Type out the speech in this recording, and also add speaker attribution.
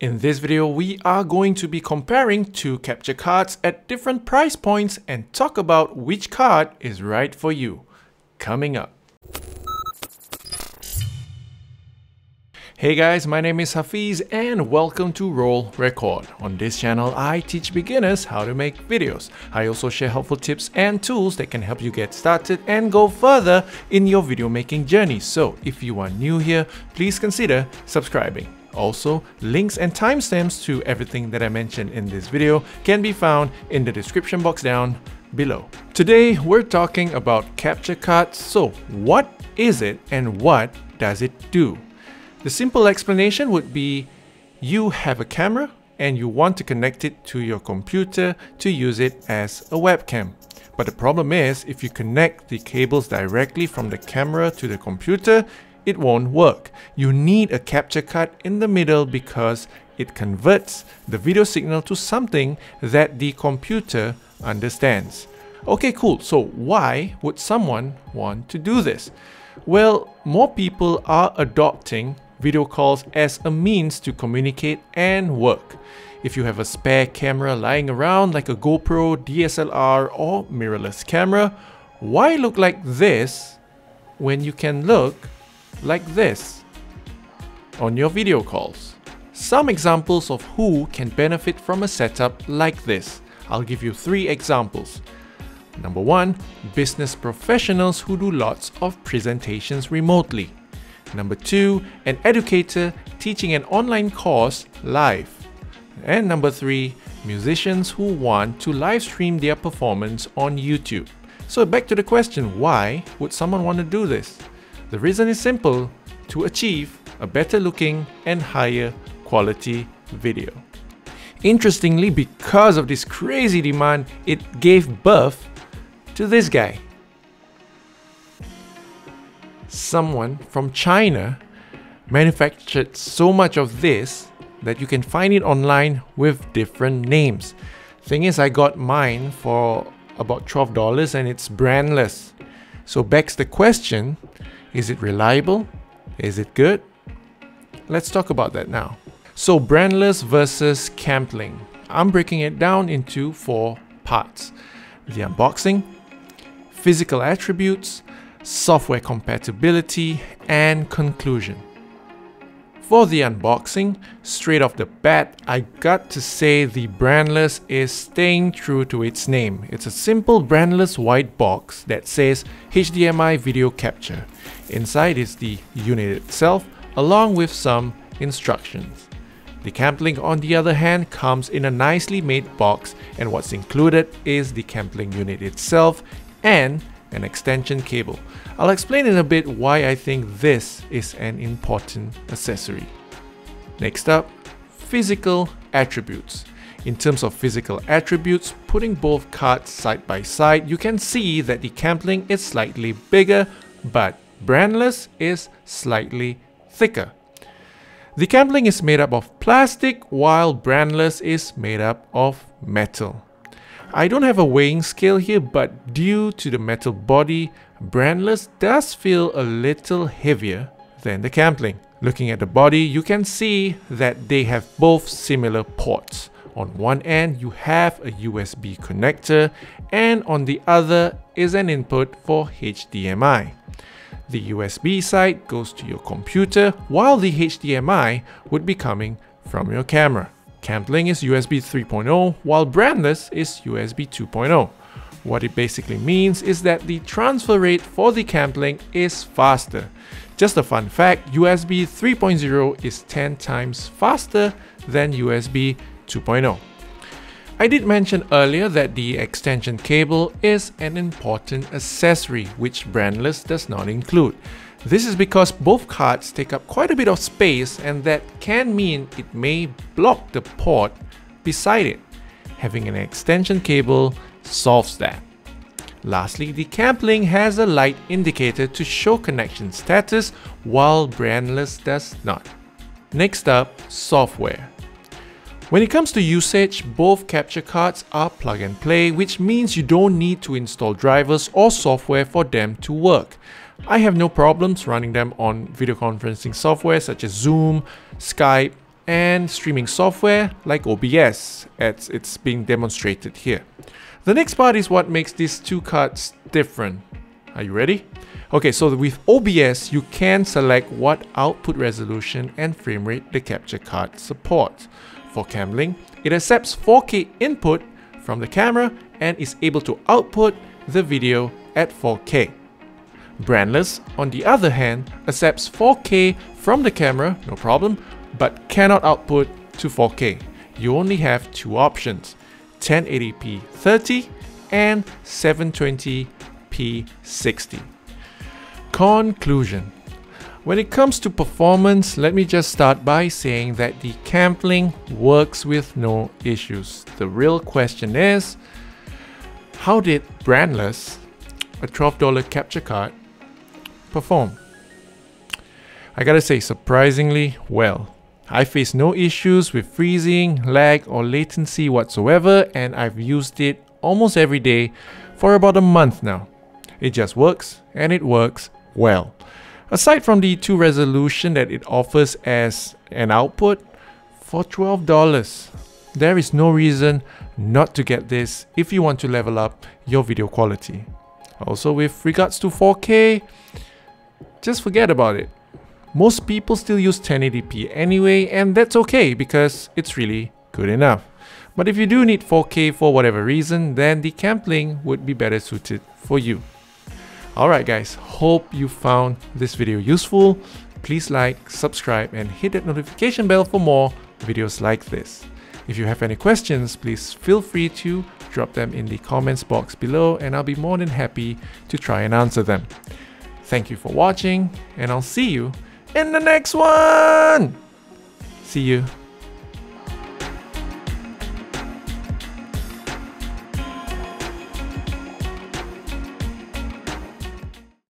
Speaker 1: In this video, we are going to be comparing two capture cards at different price points and talk about which card is right for you. Coming up. Hey guys, my name is Hafiz and welcome to Roll Record. On this channel, I teach beginners how to make videos. I also share helpful tips and tools that can help you get started and go further in your video making journey. So if you are new here, please consider subscribing. Also, links and timestamps to everything that I mentioned in this video can be found in the description box down below. Today, we're talking about capture cards. So, what is it and what does it do? The simple explanation would be you have a camera and you want to connect it to your computer to use it as a webcam. But the problem is, if you connect the cables directly from the camera to the computer, it won't work. You need a capture card in the middle because it converts the video signal to something that the computer understands. Okay, cool. So why would someone want to do this? Well, more people are adopting video calls as a means to communicate and work. If you have a spare camera lying around like a GoPro, DSLR or mirrorless camera, why look like this when you can look like this on your video calls. Some examples of who can benefit from a setup like this. I'll give you three examples. Number one, business professionals who do lots of presentations remotely. Number two, an educator teaching an online course live. And number three, musicians who want to live stream their performance on YouTube. So back to the question, why would someone want to do this? The reason is simple to achieve a better looking and higher quality video. Interestingly, because of this crazy demand, it gave birth to this guy. Someone from China manufactured so much of this that you can find it online with different names. Thing is, I got mine for about $12 and it's brandless. So begs the question, is it reliable? Is it good? Let's talk about that now. So brandless versus Camlink. I'm breaking it down into four parts. The unboxing, physical attributes, software compatibility, and conclusion. For the unboxing, straight off the bat, I got to say the brandless is staying true to its name. It's a simple brandless white box that says HDMI video capture. Inside is the unit itself, along with some instructions. The Camlink on the other hand comes in a nicely made box and what's included is the Camlink unit itself and an extension cable. I'll explain in a bit why I think this is an important accessory. Next up, physical attributes. In terms of physical attributes, putting both cards side by side, you can see that the Camlink is slightly bigger, but brandless is slightly thicker. The Camlink is made up of plastic while brandless is made up of metal. I don't have a weighing scale here but due to the metal body, brandless does feel a little heavier than the Camlink. Looking at the body, you can see that they have both similar ports. On one end, you have a USB connector and on the other is an input for HDMI. The USB side goes to your computer while the HDMI would be coming from your camera. Camlink is USB 3.0 while brandless is USB 2.0. What it basically means is that the transfer rate for the Camlink is faster. Just a fun fact, USB 3.0 is 10 times faster than USB 2.0. I did mention earlier that the extension cable is an important accessory which brandless does not include. This is because both cards take up quite a bit of space and that can mean it may block the port beside it. Having an extension cable solves that. Lastly, the Camlink has a light indicator to show connection status while brandless does not. Next up, software. When it comes to usage, both capture cards are plug and play, which means you don't need to install drivers or software for them to work. I have no problems running them on video conferencing software such as Zoom, Skype, and streaming software like OBS as it's being demonstrated here. The next part is what makes these two cards different. Are you ready? Okay, so with OBS, you can select what output resolution and frame rate the capture card supports. For Camlink, it accepts 4K input from the camera and is able to output the video at 4K. Brandless, on the other hand, accepts 4K from the camera, no problem, but cannot output to 4K. You only have two options, 1080p 30 and 720p 60. Conclusion when it comes to performance, let me just start by saying that the Camlink works with no issues. The real question is, how did brandless, a $12 capture card, perform? I gotta say, surprisingly well. I face no issues with freezing, lag or latency whatsoever and I've used it almost every day for about a month now. It just works and it works well. Aside from the 2 resolution that it offers as an output, for $12, there is no reason not to get this if you want to level up your video quality. Also with regards to 4K, just forget about it. Most people still use 1080p anyway and that's okay because it's really good enough. But if you do need 4K for whatever reason, then the Camlink would be better suited for you. Alright guys, hope you found this video useful. Please like, subscribe and hit that notification bell for more videos like this. If you have any questions, please feel free to drop them in the comments box below and I'll be more than happy to try and answer them. Thank you for watching and I'll see you in the next one! See you